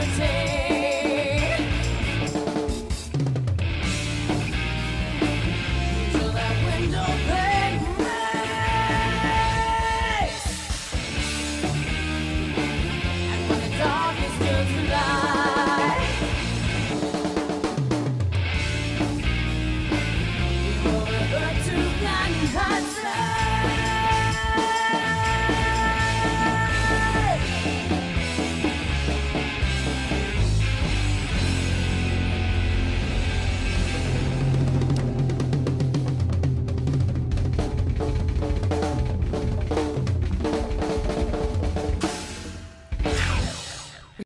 gonna take